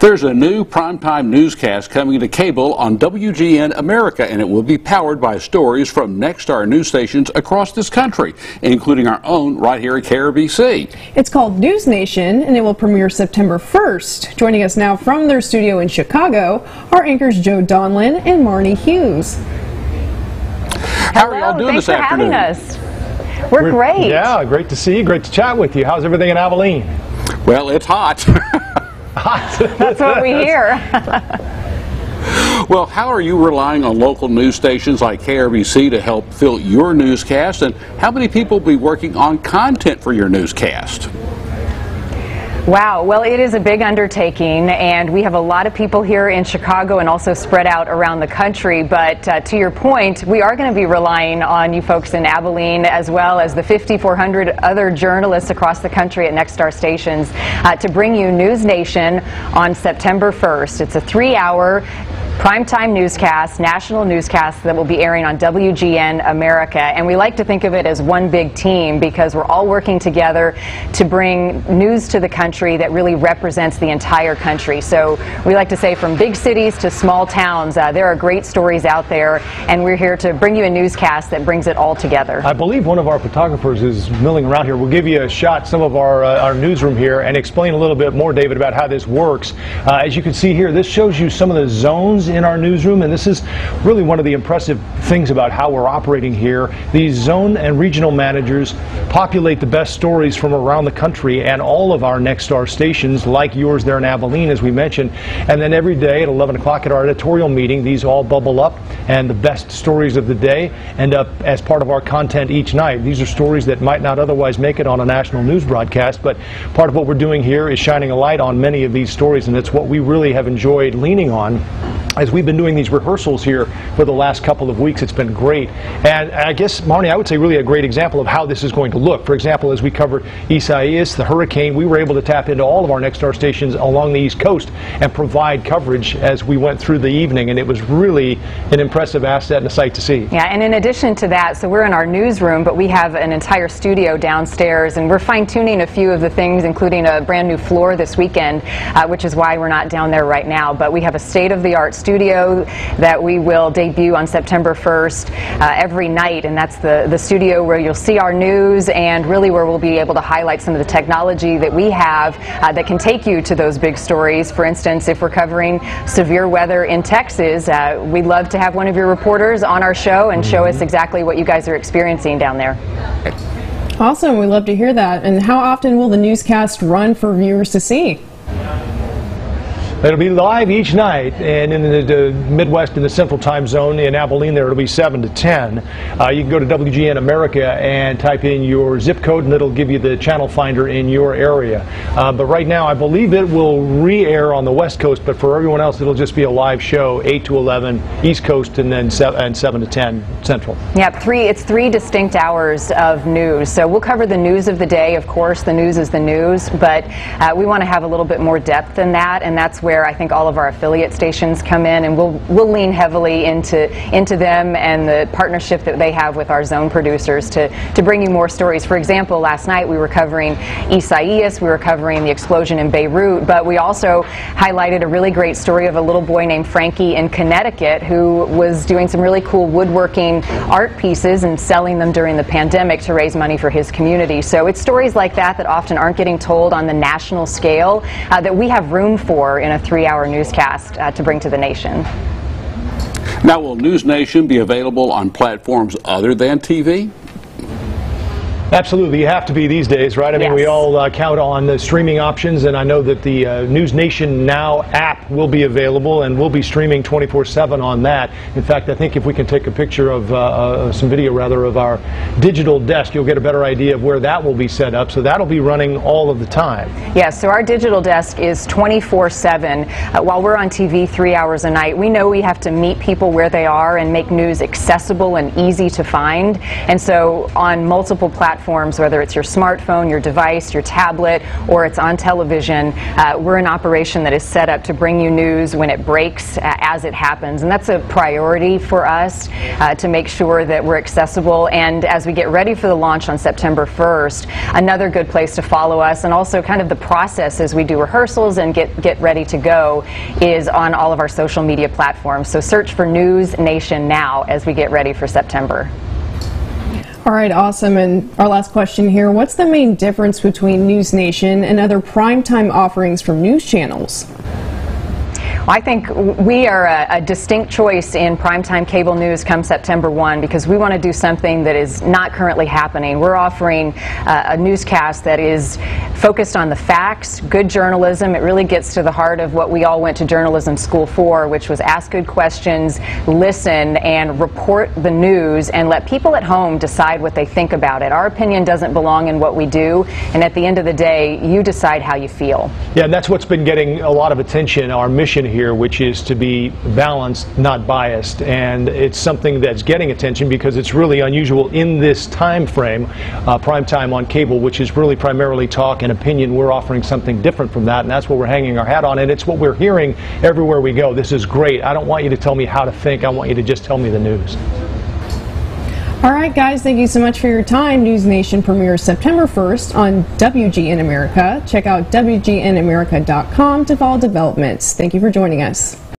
There's a new primetime newscast coming to cable on WGN America, and it will be powered by stories from Nexstar news stations across this country, including our own right here at KRBC. It's called News Nation, and it will premiere September 1st. Joining us now from their studio in Chicago are anchors Joe Donlin and Marnie Hughes. How are y'all doing Thanks this for afternoon? having us. We're, great. Yeah, great to see you. Great to chat with you. How's everything in Abilene? Well, it's hot. That's what we hear. well, how are you relying on local news stations like KRBC to help fill your newscast, and how many people will be working on content for your newscast? Wow, well, it is a big undertaking, and we have a lot of people here in Chicago and also spread out around the country. But uh, to your point, we are going to be relying on you folks in Abilene as well as the 5,400 other journalists across the country at Nexstar stations uh, to bring you News Nation on September 1st. It's a three hour primetime newscast, national newscast that will be airing on WGN America. And we like to think of it as one big team because we're all working together to bring news to the country that really represents the entire country. So we like to say from big cities to small towns, uh, there are great stories out there, and we're here to bring you a newscast that brings it all together. I believe one of our photographers is milling around here. We'll give you a shot, some of our, uh, our newsroom here, and explain a little bit more, David, about how this works. Uh, as you can see here, this shows you some of the zones in our newsroom, and this is really one of the impressive things about how we're operating here. These zone and regional managers populate the best stories from around the country and all of our Nexstar stations, like yours there in Abilene, as we mentioned. And then every day at 11 o'clock at our editorial meeting, these all bubble up, and the best stories of the day end up as part of our content each night. These are stories that might not otherwise make it on a national news broadcast, but part of what we're doing here is shining a light on many of these stories, and it's what we really have enjoyed leaning on as we've been doing these rehearsals here for the last couple of weeks, it's been great. And I guess, Marnie, I would say really a great example of how this is going to look. For example, as we covered Isaias, the hurricane, we were able to tap into all of our Nexstar stations along the East Coast and provide coverage as we went through the evening. And it was really an impressive asset and a sight to see. Yeah, and in addition to that, so we're in our newsroom, but we have an entire studio downstairs, and we're fine tuning a few of the things, including a brand new floor this weekend, uh, which is why we're not down there right now. But we have a state of the art studio that we will debut on September 1st uh, every night, and that's the, the studio where you'll see our news and really where we'll be able to highlight some of the technology that we have uh, that can take you to those big stories. For instance, if we're covering severe weather in Texas, uh, we'd love to have one of your reporters on our show and show us exactly what you guys are experiencing down there. Awesome, we love to hear that. And how often will the newscast run for viewers to see? It'll be live each night, and in the, the Midwest in the Central Time Zone in Abilene, there it'll be 7 to 10. Uh, you can go to WGN America and type in your zip code, and it'll give you the channel finder in your area. Uh, but right now, I believe it will re-air on the West Coast, but for everyone else, it'll just be a live show, 8 to 11 East Coast, and then 7, and 7 to 10 Central. Yep, three. It's three distinct hours of news. So we'll cover the news of the day. Of course, the news is the news, but uh, we want to have a little bit more depth than that, and that's where I think all of our affiliate stations come in, and we'll we'll lean heavily into into them and the partnership that they have with our zone producers to to bring you more stories. For example, last night we were covering Isaias, we were covering the explosion in Beirut, but we also highlighted a really great story of a little boy named Frankie in Connecticut who was doing some really cool woodworking art pieces and selling them during the pandemic to raise money for his community. So it's stories like that that often aren't getting told on the national scale uh, that we have room for in a three-hour newscast uh, to bring to the nation. Now, will News Nation be available on platforms other than TV? Absolutely, you have to be these days, right? I mean, we all uh, count on the streaming options, and I know that the uh, News Nation Now app will be available, and we'll be streaming 24/7 on that. In fact, I think if we can take a picture of uh, uh, some video, rather, of our digital desk, you'll get a better idea of where that will be set up. So that'll be running all of the time. Yes, so our digital desk is 24 7. Uh, while we're on TV three hours a night, we know we have to meet people where they are and make news accessible and easy to find. And so on multiple platforms, platforms, whether it's your smartphone, your device, your tablet, or it's on television. Uh, we're an operation that is set up to bring you news when it breaks uh, as it happens. And that's a priority for us uh, to make sure that we're accessible. And as we get ready for the launch on September 1st, another good place to follow us and also kind of the process as we do rehearsals and get, get ready to go is on all of our social media platforms. So search for News Nation now as we get ready for September. All right, awesome. And our last question here What's the main difference between News Nation and other primetime offerings from news channels? I think we are a, a, distinct choice in primetime cable news come September 1 because we want to do something that is not currently happening. We're offering uh, a newscast that is focused on the facts, good journalism. It really gets to the heart of what we all went to journalism school for, which was ask good questions, listen, and report the news, and let people at home decide what they think about it. Our opinion doesn't belong in what we do, and at the end of the day, you decide how you feel. Yeah, and that's what's been getting a lot of attention. Our mission here here, which is to be balanced, not biased. And it's something that's getting attention because it's really unusual in this time frame, uh, prime time on cable, which is really primarily talk and opinion. We're offering something different from that, and that's what we're hanging our hat on. And it's what we're hearing everywhere we go. This is great. I don't want you to tell me how to think. I want you to just tell me the news. All right, guys, thank you so much for your time. News Nation premieres September 1st on WGN America. Check out WGNAmerica.com to follow developments. Thank you for joining us.